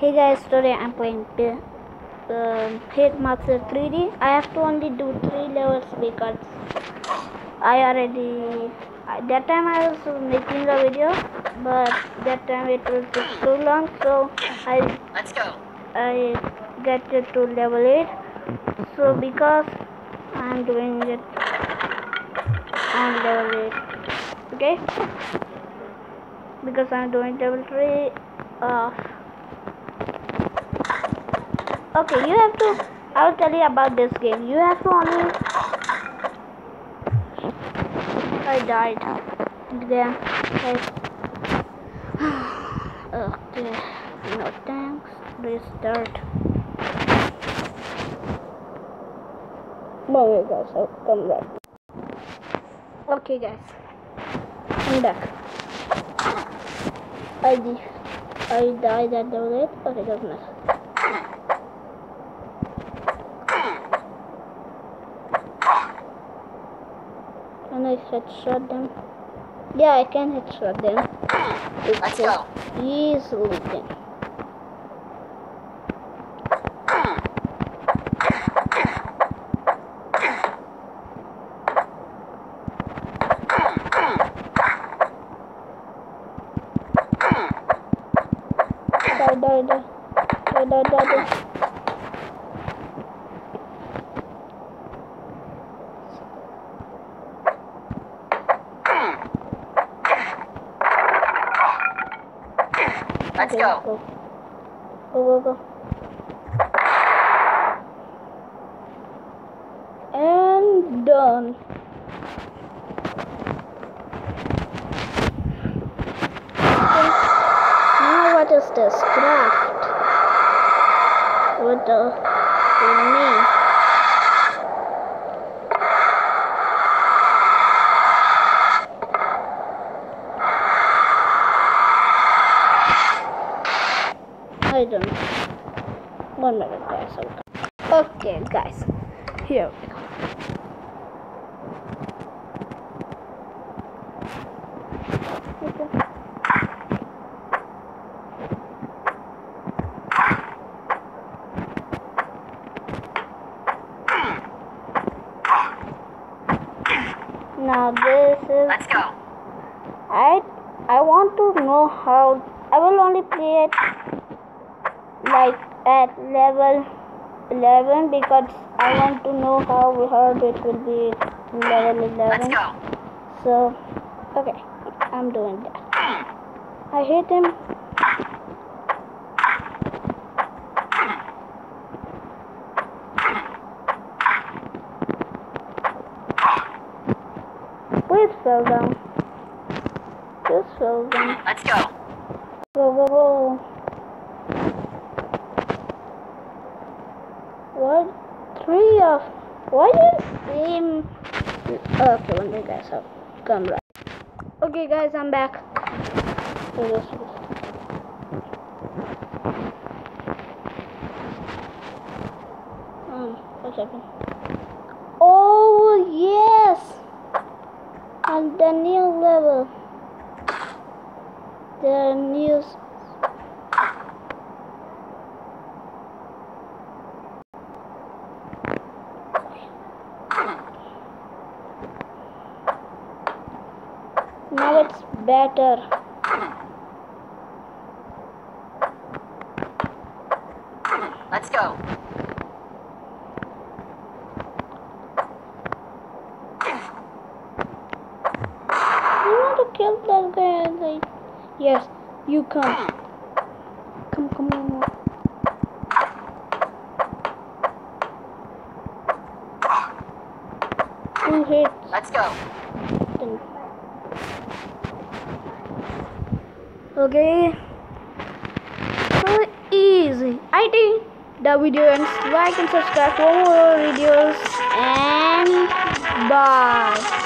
Hey guys, today I'm playing the um, Hitmaster 3D. I have to only do three levels because I already I- that time I was making the video, but that time it was too long, so I Let's go. I get it to level 8. So because I'm doing it on level 8, okay? Because I'm doing level 3. Uh, okay, you have to. I'll tell you about this game. You have to only. I died again. Okay. okay. No thanks. Restart. Oh guys, I'll come back. Okay guys. I'm back. I I died at the late. Okay, doesn't matter. Can I headshot them? Yeah, I can headshot them. Let's go. Easily then. Die, die, die. Die, die, die, die. Go. Go, go, go. And done. Now what is this? Craft. What the you mean? I don't. One minute, guys. Okay, guys. Here we go. Okay. Now this is Let's go. I I want to know how I will only play it like at level 11 because I want to know how hard it will be in level 11 Let's go. so okay I'm doing that I hit him please fell down just fell down Let's go. Go, go, go. What? Three of. Why did him? Okay, one day, guys. I'll come right. Okay, guys, I'm back. Oh. Um? Oh, yes! On the new level. The news Now it's better. Let's go. You want to kill that guy? Like, yes, you come. Come, come on. Two hits. Let's go. Then. Okay. So easy. I think the video ends. Like and subscribe for more videos. And bye.